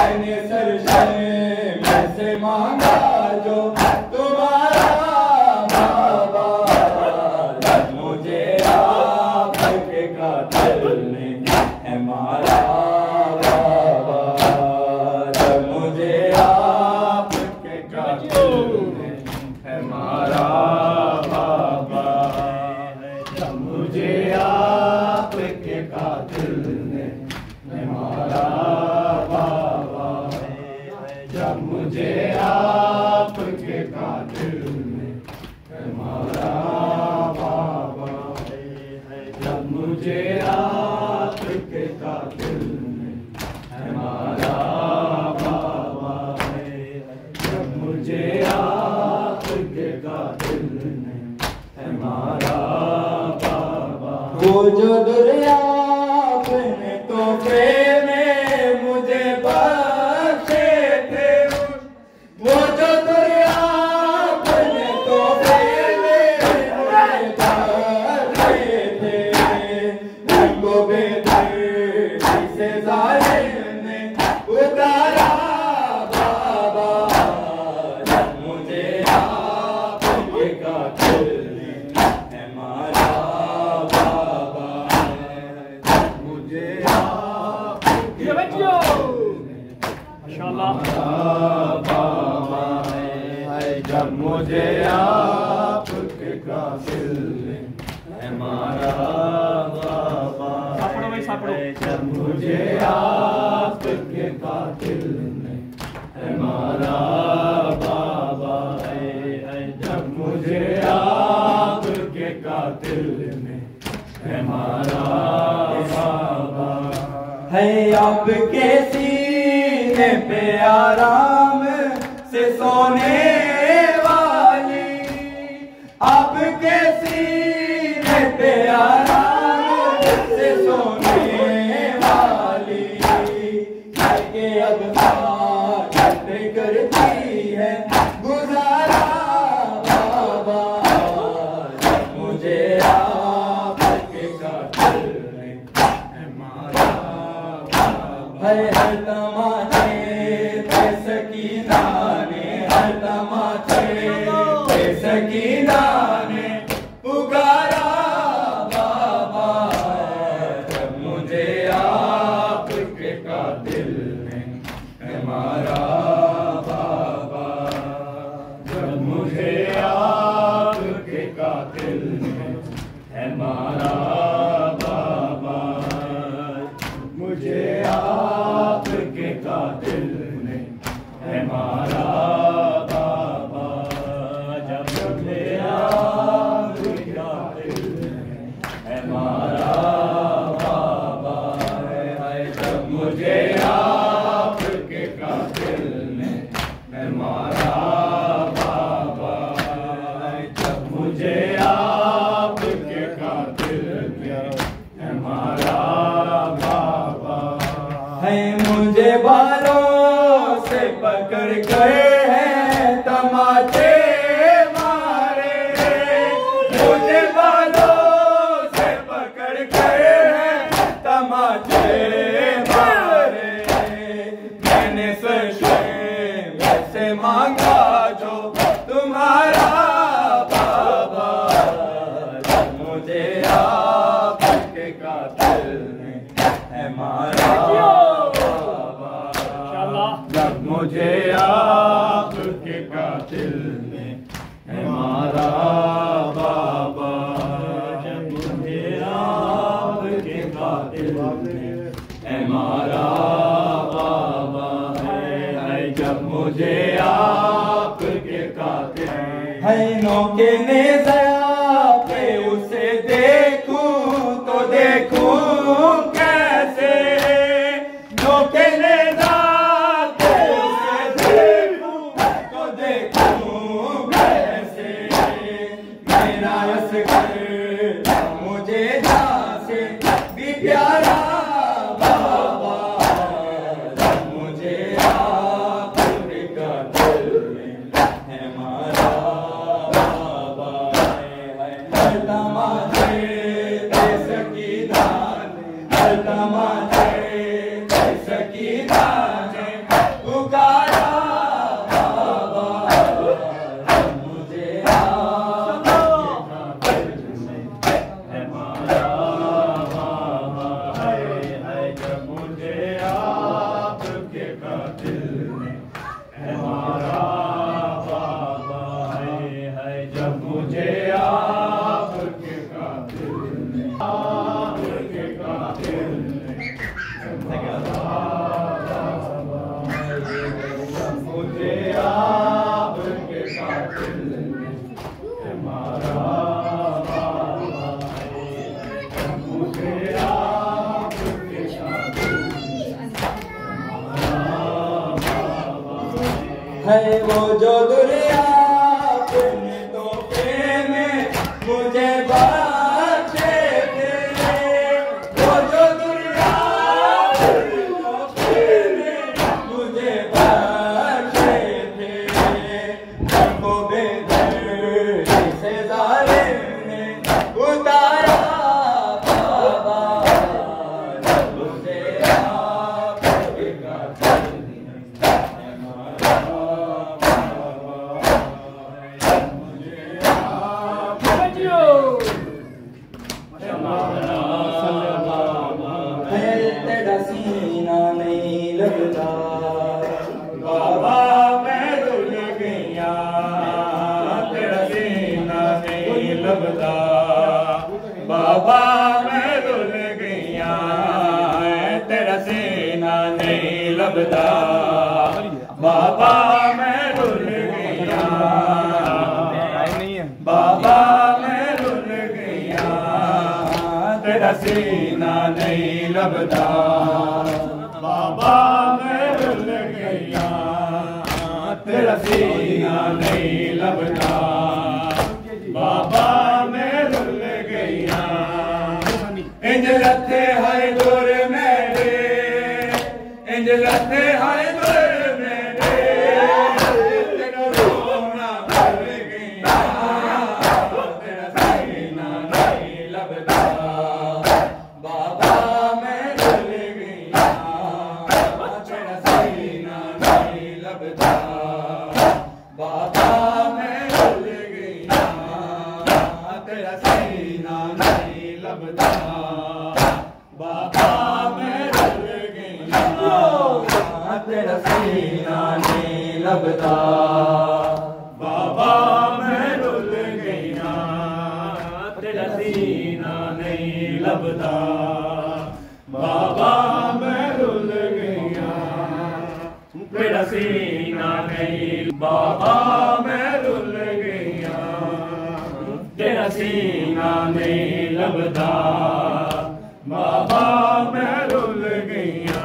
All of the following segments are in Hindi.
सर पैसे महांगा जो मुझे आ सापड़ो भाई सापड़ो मुझे आपके कातिल ने मारा बाबा है जब मुझे आपके कातिल ने मारा बाबा है आपके सीने पे आराम से सोने वाली, आपके सीने up. नैनों के नेजा पे उसे देखूं तो देखूं कैसे नौ के नेजा पे उसे देखूं तो देखूं कैसे मेरा रस कर लगता बाबा मैं रुल गया तेरा सीना नहीं लगता बाबा मैं रुल गया बाबा मैं रुल गया तेरा सीना नहीं लगता बाबा मैं रुल गया तेरा सीना नहीं लगता इंज लथे हाय गोरे मेरे। इंज लथे हाय तेरा सीना नहीं लगता बाबा मैं रुल गया, तेरा सीना नहीं लगता बाबा मैं रुल गया, तेरा सीना नहीं लगता बाबा मैं रुल नहीं बाबा नहीं लगता बाबा मैं रुल गया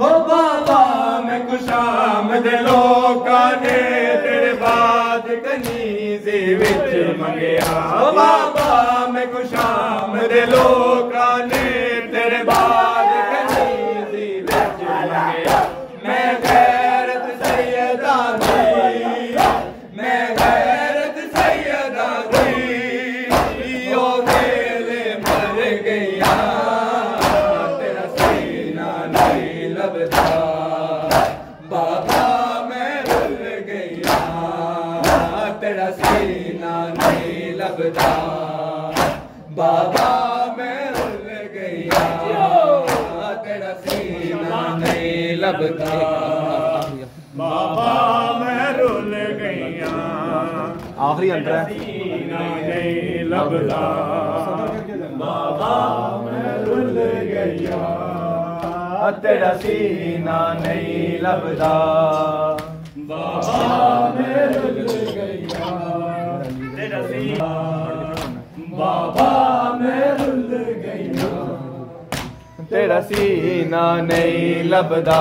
हो बाबा, मैं खुशामद लोकां ने तेरे बात कनीज़े विच मंगया। हो बाबा, मैं खुशामद लोकां सीना नहीं लगता बाबा मैं रुल गया आखिरी अंतर है सीना नहीं लगता बाबा मैं रुल गया तेरा सीना नहीं लगता बाबा मैं रुल गया तेरा सीना। तेरा सीना नहीं लगता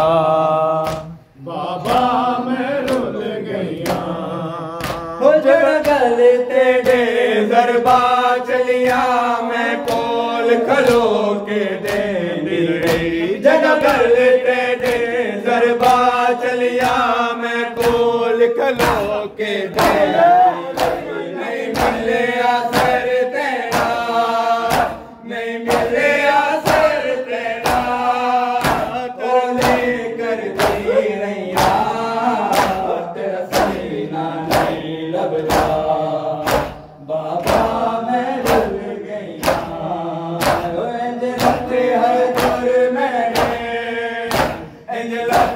बाबा मैं रुल गया। हो जड़गल तेरे दरबा चलिया मैं पोल खलो के दे दी जगल तेरे दरबा चलिया मैं पोल खलो के दे। नहीं मिले असर तेरा नहीं मिले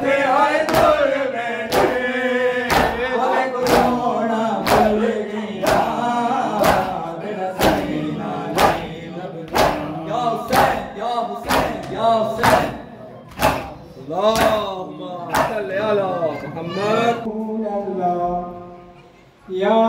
इंज लते है दूर मैंने